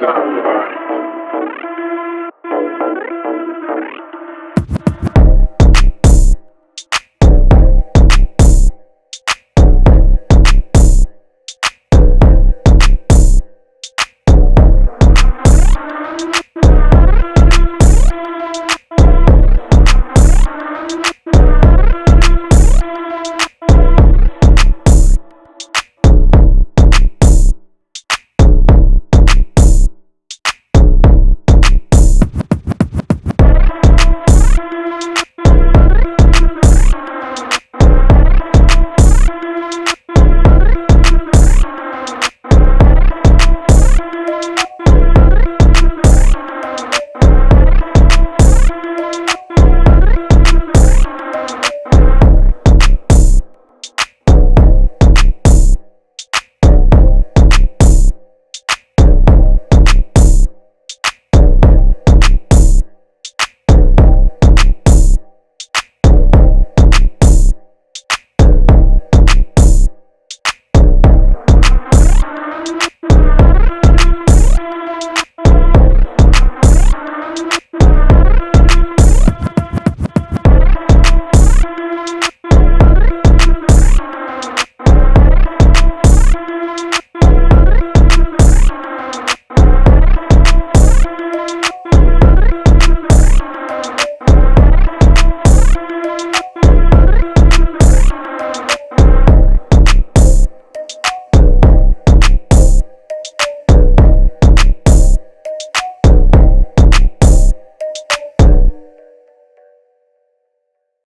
sound bite.